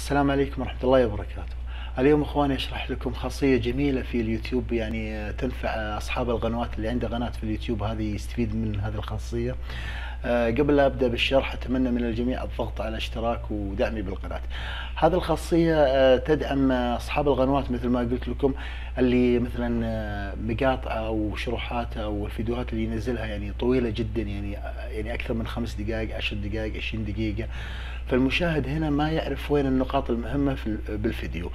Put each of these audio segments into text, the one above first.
السلام عليكم ورحمة الله وبركاته. اليوم إخواني أشرح لكم خاصية جميلة في اليوتيوب يعني تنفع أصحاب القنوات اللي عنده قناة في اليوتيوب هذه يستفيد من هذه الخاصية. قبل لا أبدأ بالشرح أتمنى من الجميع الضغط على اشتراك ودعمي بالقناة. هذه الخاصية آه، تدعم أصحاب القنوات مثل ما قلت لكم اللي مثلا آه، مقاطع أو شروحات أو الفيديوهات اللي ينزلها يعني طويلة جدا يعني يعني أكثر من خمس دقائق 10 دقائق 20 دقيقة فالمشاهد هنا ما يعرف وين النقاط المهمة في بالفيديو.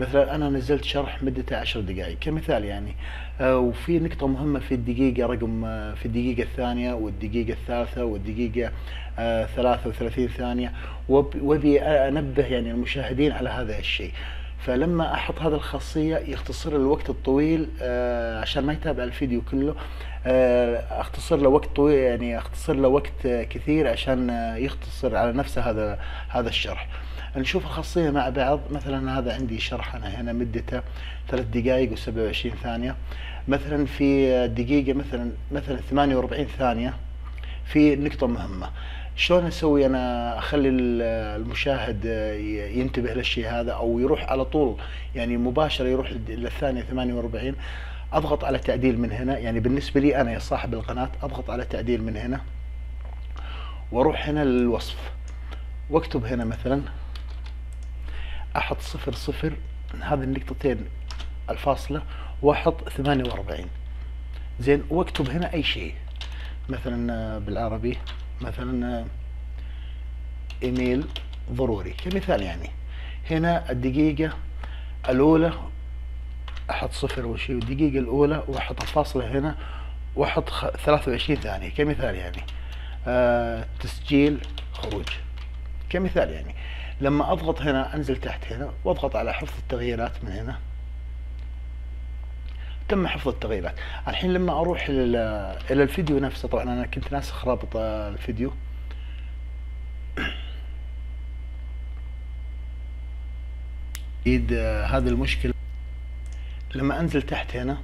مثلا أنا نزلت شرح مدته 10 دقائق كمثال يعني. آه، وفي نقطة مهمة في الدقيقة رقم آه، في الدقيقة الثانية والدقيقة الثالثة والدقيقة 33 آه، ثانية. وبي أنبه يعني المشاهدين على هذا الشيء. فلما أحط هذه الخاصية يختصر الوقت الطويل عشان ما يتابع الفيديو كله أختصر له وقت طويل يعني أختصر له وقت كثير عشان يختصر على نفسه هذا هذا الشرح. نشوف الخاصية مع بعض مثلا هذا عندي شرح أنا هنا مدته ثلاث دقائق و27 ثانية. مثلا في دقيقة مثلا مثلا 48 ثانية في نقطة مهمة. شلون أسوي أنا أخلي المشاهد ينتبه للشيء هذا أو يروح على طول يعني مباشرة يروح للثانية 48 أضغط على تعديل من هنا يعني بالنسبة لي أنا يا صاحب القناة أضغط على تعديل من هنا وأروح هنا للوصف. وأكتب هنا مثلا أحط صفر صفر هذه النقطتين الفاصلة وأحط ثمانية وأربعين. زين وأكتب هنا أي شيء مثلا بالعربي مثلا إيميل ضروري. كمثال يعني هنا الدقيقة الأولى أحط صفر وشيء والدقيقة الأولى وأحط الفاصلة هنا وأحط 23 ثانية. كمثال يعني آه تسجيل خروج. كمثال يعني لما أضغط هنا أنزل تحت هنا وأضغط على حفظ التغييرات من هنا. تم حفظ التغييرات. الحين لما أروح إلى الفيديو نفسه طبعا أنا كنت ناسخ رابط الفيديو. أكيد هذه المشكلة لما أنزل تحت هنا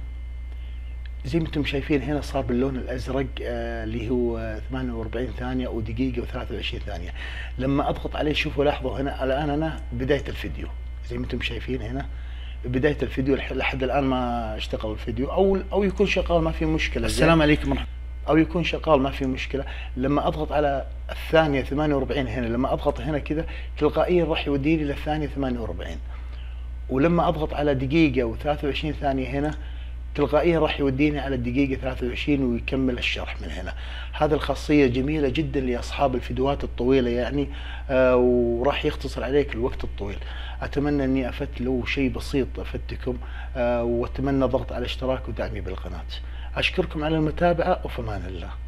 زي ما أنتم شايفين هنا صار باللون الأزرق آه اللي هو 48 ثانية ودقيقه و23 ثانية. لما أضغط عليه شوفوا لاحظوا هنا الآن أنا بداية الفيديو زي ما أنتم شايفين هنا. بداية الفيديو لحد الآن ما اشتغل الفيديو أو أو يكون شغال ما في مشكلة. السلام عليكم ورحمة أو يكون شغال ما في مشكلة. لما أضغط على الثانية 48 هنا لما أضغط هنا كذا تلقائيا راح يوديني للثانية 48 ولما أضغط على دقيقة و23 ثانية هنا تلقائيا راح يوديني على الدقيقة 23 ويكمل الشرح من هنا. هذه الخاصية جميلة جدا لأصحاب الفيديوهات الطويلة يعني آه وراح يختصر عليك الوقت الطويل. أتمنى أني أفدت لو شيء بسيط أفدتكم آه وأتمنى ضغط على اشتراك ودعمي بالقناة. أشكركم على المتابعة وفمان الله.